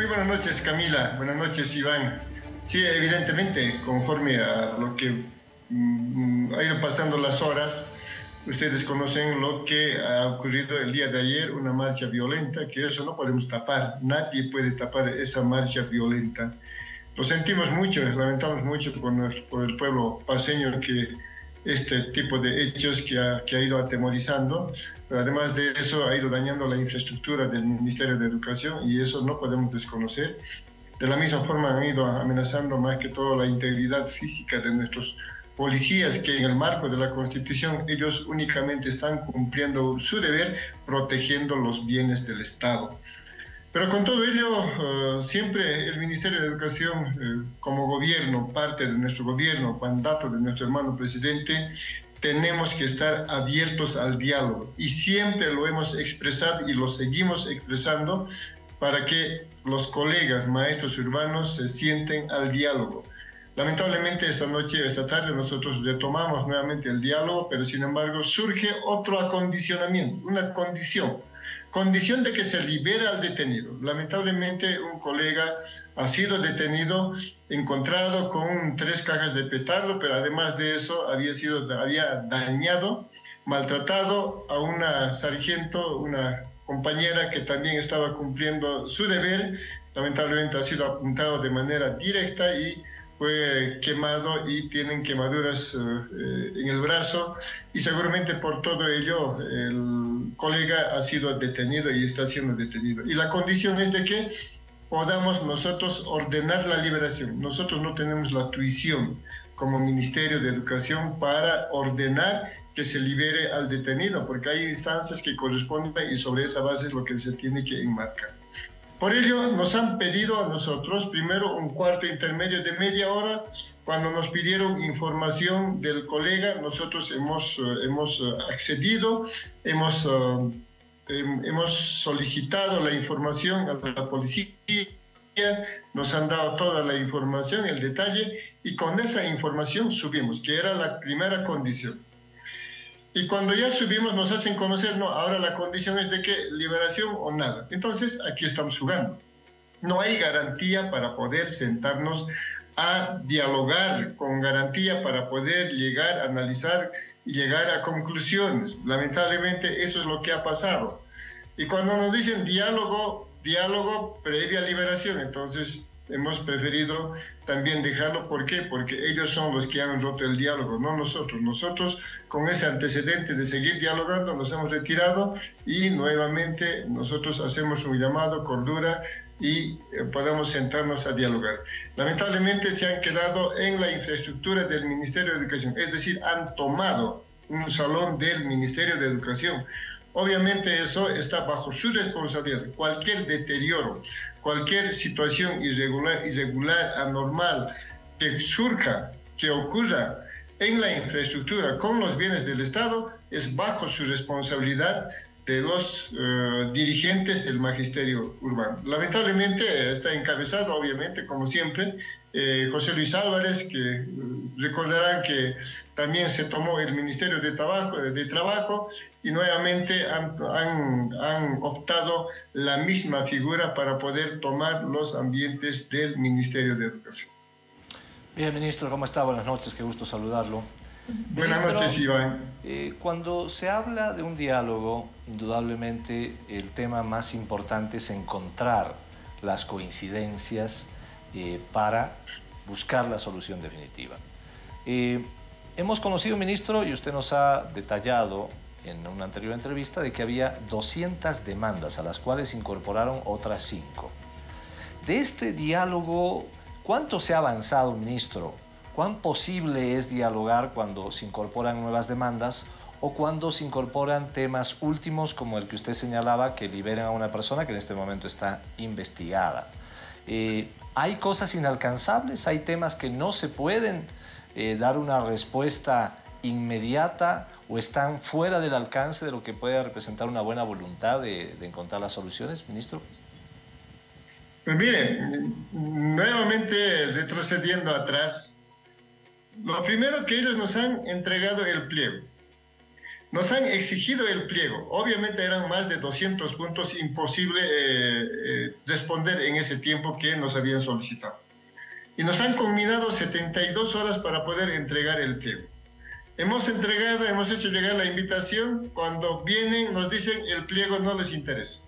Muy buenas noches, Camila. Buenas noches, Iván. Sí, evidentemente, conforme a lo que mm, ha ido pasando las horas, ustedes conocen lo que ha ocurrido el día de ayer, una marcha violenta, que eso no podemos tapar. Nadie puede tapar esa marcha violenta. Lo sentimos mucho, lamentamos mucho por, por el pueblo paseño que este tipo de hechos que ha, que ha ido atemorizando, pero además de eso ha ido dañando la infraestructura del Ministerio de Educación y eso no podemos desconocer. De la misma forma han ido amenazando más que todo la integridad física de nuestros policías que en el marco de la Constitución ellos únicamente están cumpliendo su deber protegiendo los bienes del Estado. Pero con todo ello, eh, siempre el Ministerio de Educación, eh, como gobierno, parte de nuestro gobierno, mandato de nuestro hermano presidente, tenemos que estar abiertos al diálogo. Y siempre lo hemos expresado y lo seguimos expresando para que los colegas maestros urbanos se sienten al diálogo. Lamentablemente esta noche, esta tarde, nosotros retomamos nuevamente el diálogo, pero sin embargo surge otro acondicionamiento, una condición condición de que se libere al detenido. Lamentablemente un colega ha sido detenido, encontrado con tres cajas de petardo, pero además de eso había sido había dañado, maltratado a una sargento, una compañera que también estaba cumpliendo su deber. Lamentablemente ha sido apuntado de manera directa y fue quemado y tienen quemaduras eh, en el brazo y seguramente por todo ello el colega ha sido detenido y está siendo detenido. Y la condición es de que podamos nosotros ordenar la liberación. Nosotros no tenemos la tuición como Ministerio de Educación para ordenar que se libere al detenido, porque hay instancias que corresponden y sobre esa base es lo que se tiene que enmarcar. Por ello, nos han pedido a nosotros primero un cuarto intermedio de media hora. Cuando nos pidieron información del colega, nosotros hemos, eh, hemos eh, accedido, hemos, eh, hemos solicitado la información a la policía, nos han dado toda la información, el detalle, y con esa información subimos, que era la primera condición. Y cuando ya subimos nos hacen conocer, no, ahora la condición es de que liberación o nada. Entonces aquí estamos jugando. No hay garantía para poder sentarnos a dialogar con garantía para poder llegar, a analizar y llegar a conclusiones. Lamentablemente eso es lo que ha pasado. Y cuando nos dicen diálogo, diálogo previa liberación, entonces hemos preferido también dejarlo. ¿Por qué? Porque ellos son los que han roto el diálogo, no nosotros. Nosotros, con ese antecedente de seguir dialogando, nos hemos retirado y nuevamente nosotros hacemos un llamado, cordura y eh, podamos sentarnos a dialogar. Lamentablemente se han quedado en la infraestructura del Ministerio de Educación, es decir, han tomado un salón del Ministerio de Educación. Obviamente eso está bajo su responsabilidad. Cualquier deterioro, cualquier situación irregular, irregular, anormal que surja, que ocurra en la infraestructura con los bienes del Estado, es bajo su responsabilidad de los eh, dirigentes del magisterio urbano. Lamentablemente está encabezado, obviamente, como siempre, eh, José Luis Álvarez, que eh, recordarán que también se tomó el Ministerio de Trabajo, de Trabajo y nuevamente han, han, optado la misma figura para poder tomar los ambientes del Ministerio de Educación. Bien, ministro, ¿cómo está? Buenas noches, qué gusto saludarlo. Buenas noches, Iván. Eh, cuando se habla de un diálogo, indudablemente el tema más importante es encontrar las coincidencias eh, para buscar la solución definitiva. Eh, hemos conocido, ministro, y usted nos ha detallado en una anterior entrevista de que había 200 demandas a las cuales incorporaron otras 5. De este diálogo, ¿cuánto se ha avanzado, ministro? ¿Cuán posible es dialogar cuando se incorporan nuevas demandas o cuando se incorporan temas últimos como el que usted señalaba que liberen a una persona que en este momento está investigada? Eh, hay cosas inalcanzables, hay temas que no se pueden eh, dar una respuesta inmediata o están fuera del alcance de lo que puede representar una buena voluntad de, encontrar las soluciones, ministro? Pues mire, nuevamente retrocediendo atrás, lo primero que ellos nos han entregado el pliego. nos han exigido el pliego. Obviamente eran más de 200 puntos, imposible eh, eh, responder en ese tiempo que nos habían solicitado. Y nos han combinado 72 horas para poder entregar el pliego. Hemos entregado, hemos hecho llegar la invitación. Cuando vienen, nos dicen el pliego no les interesa.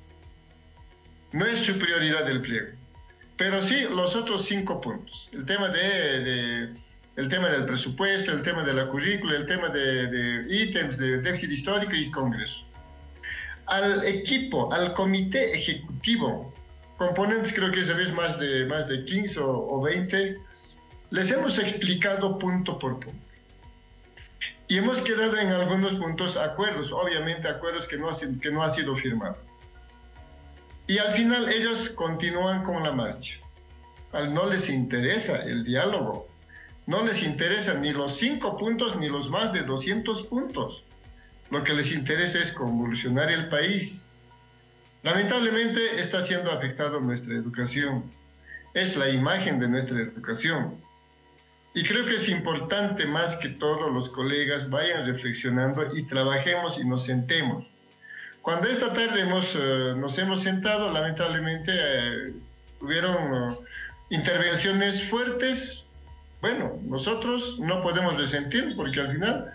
No es su prioridad el pliego. Pero sí los otros cinco puntos. El tema de el tema del presupuesto, el tema de la currícula, el tema de, ítems de déficit histórico y Congreso. Al equipo, al comité ejecutivo, componentes creo que esa vez más de, más de 15 o, 20, les hemos explicado punto por punto. Y hemos quedado en algunos puntos acuerdos, obviamente acuerdos que no, que no ha sido firmado. Y al final ellos continúan con la marcha. No les interesa el diálogo, no les interesan ni los cinco puntos ni los más de 200 puntos. Lo que les interesa es convulsionar el país. Lamentablemente está siendo afectado nuestra educación. Es la imagen de nuestra educación. Y creo que es importante más que todos los colegas vayan reflexionando y trabajemos y nos sentemos. Cuando esta tarde hemos, eh, nos hemos sentado, lamentablemente eh, hubieron eh, intervenciones fuertes, bueno, nosotros no podemos resentir porque al final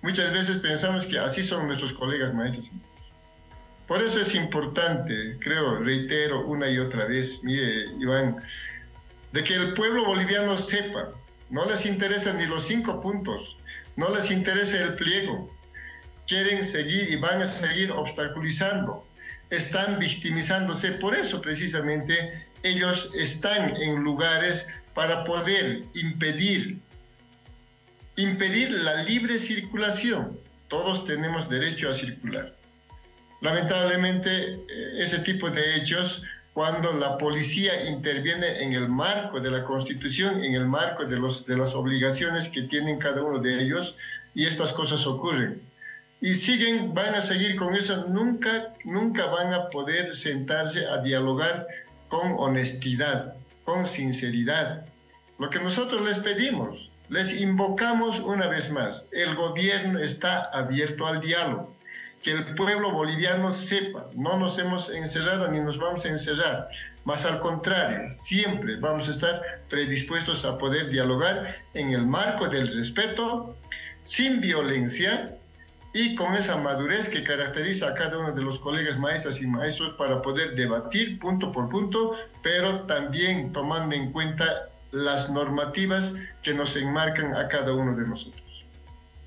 muchas veces pensamos que así son nuestros colegas maestros. Por eso es importante, creo, reitero una y otra vez, mire, Iván, de que el pueblo boliviano sepa, no les interesan ni los cinco puntos, no les interesa el pliego, quieren seguir y van a seguir obstaculizando, están victimizándose, por eso precisamente ellos están en lugares para poder impedir, impedir la libre circulación. Todos tenemos derecho a circular. Lamentablemente, eh, ese tipo de hechos, cuando la policía interviene en el marco de la Constitución, en el marco de, los, de las obligaciones que tienen cada uno de ellos, y estas cosas ocurren. Y siguen, van a seguir con eso, nunca, nunca van a poder sentarse a dialogar con honestidad, con sinceridad. Lo que nosotros les pedimos, les invocamos una vez más, el gobierno está abierto al diálogo, que el pueblo boliviano sepa, no nos hemos encerrado ni nos vamos a encerrar, más al contrario, siempre vamos a estar predispuestos a poder dialogar en el marco del respeto, sin violencia y con esa madurez que caracteriza a cada uno de los colegas maestras y maestros para poder debatir punto por punto, pero también tomando en cuenta las normativas que nos enmarcan a cada uno de nosotros.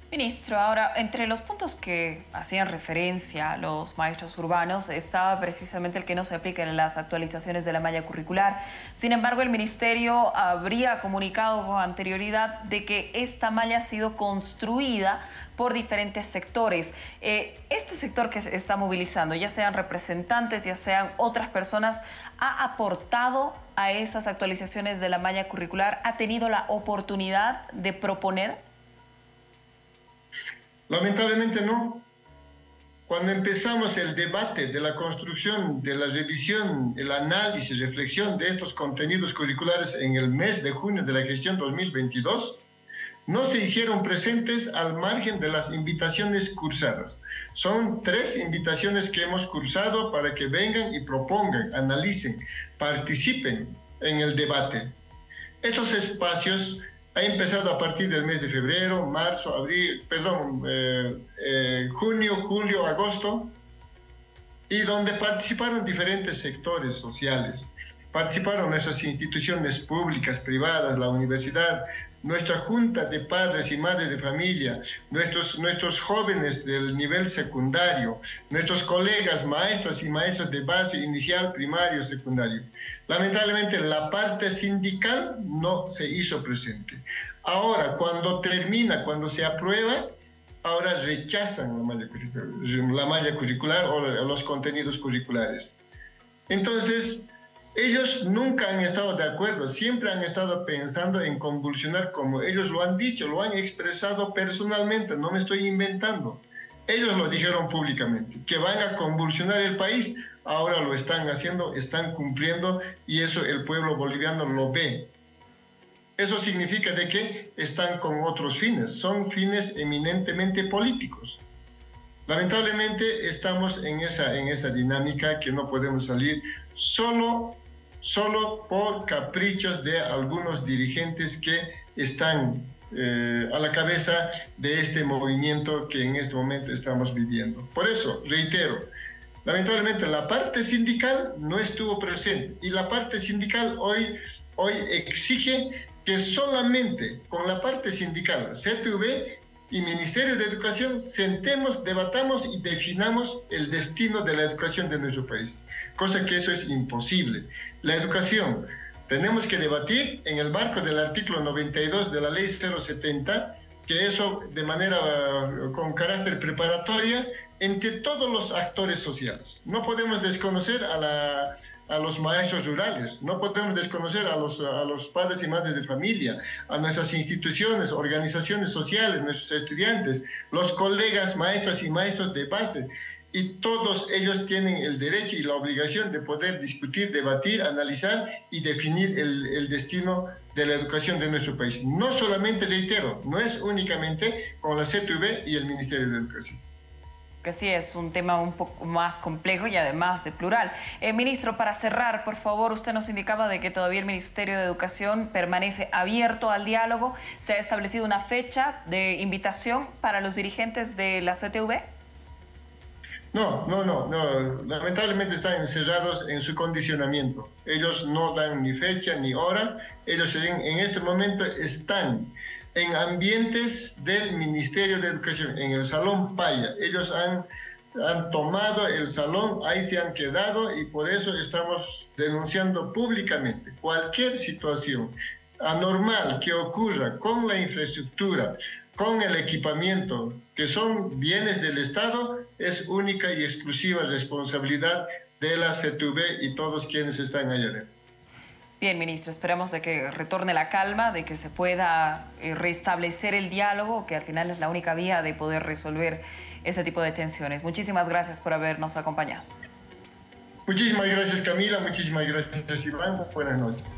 Ministro, ahora, entre los puntos que hacían referencia a los maestros urbanos estaba precisamente el que no se apliquen las actualizaciones de la malla curricular. Sin embargo, el Ministerio habría comunicado con anterioridad de que esta malla ha sido construida por diferentes sectores. Eh, este sector que se está movilizando, ya sean representantes, ya sean otras personas, ¿ha aportado a esas actualizaciones de la malla curricular? ¿Ha tenido la oportunidad de proponer? Lamentablemente no. Cuando empezamos el debate de la construcción, de la revisión, el análisis, reflexión de estos contenidos curriculares en el mes de junio de la gestión 2022, no se hicieron presentes al margen de las invitaciones cursadas. Son tres invitaciones que hemos cursado para que vengan y propongan, analicen, participen en el debate. Esos espacios ha empezado a partir del mes de febrero, marzo, abril, perdón, eh, eh, junio, julio, agosto, y donde participaron diferentes sectores sociales. Participaron nuestras instituciones públicas, privadas, la universidad, nuestra junta de padres y madres de familia, nuestros, nuestros jóvenes del nivel secundario, nuestros colegas maestras y maestros de base inicial, primario, secundario. Lamentablemente la parte sindical no se hizo presente. Ahora, cuando termina, cuando se aprueba, ahora rechazan la malla curricular, la malla curricular o los contenidos curriculares. Entonces, ellos nunca han estado de acuerdo, siempre han estado pensando en convulsionar como ellos lo han dicho, lo han expresado personalmente, no me estoy inventando. Ellos lo dijeron públicamente, que van a convulsionar el país, ahora lo están haciendo, están cumpliendo y eso el pueblo boliviano lo ve. Eso significa de que están con otros fines, son fines eminentemente políticos. Lamentablemente estamos en esa, en esa dinámica que no podemos salir solo, solo por caprichos de algunos dirigentes que están eh, a la cabeza de este movimiento que en este momento estamos viviendo. Por eso, reitero, lamentablemente la parte sindical no estuvo presente y la parte sindical hoy, hoy exige que solamente con la parte sindical, CTV y Ministerio de Educación, sentemos, debatamos y definamos el destino de la educación de nuestro país, cosa que eso es imposible. La educación tenemos que debatir en el marco del artículo 92 de la ley 070, que eso de manera con carácter preparatoria entre todos los actores sociales. No podemos desconocer a la a los maestros rurales, no podemos desconocer a los, a los padres y madres de familia, a nuestras instituciones, organizaciones sociales, nuestros estudiantes, los colegas maestras y maestros de base. Y todos ellos tienen el derecho y la obligación de poder discutir, debatir, analizar y definir el, el destino de la educación de nuestro país. No solamente, reitero, no es únicamente con la CTV y el Ministerio de Educación que sí es un tema un poco más complejo y además de plural. Eh, ministro, para cerrar, por favor, usted nos indicaba de que todavía el Ministerio de Educación permanece abierto al diálogo. ¿Se ha establecido una fecha de invitación para los dirigentes de la CTV? No, no, no, no. Lamentablemente están encerrados en su condicionamiento. Ellos no dan ni fecha ni hora. Ellos en este momento están en ambientes del Ministerio de Educación, en el Salón Paya. Ellos han, han tomado el salón, ahí se han quedado y por eso estamos denunciando públicamente cualquier situación anormal que ocurra con la infraestructura, con el equipamiento, que son bienes del Estado, es única y exclusiva responsabilidad de la CTV y todos quienes están allá adentro. Bien, ministro, esperamos de que retorne la calma, de que se pueda eh, restablecer el diálogo, que al final es la única vía de poder resolver este tipo de tensiones. Muchísimas gracias por habernos acompañado. Muchísimas gracias Camila, muchísimas gracias Iván, buenas noches.